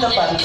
Na panty?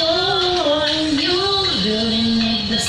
Oh, you really need this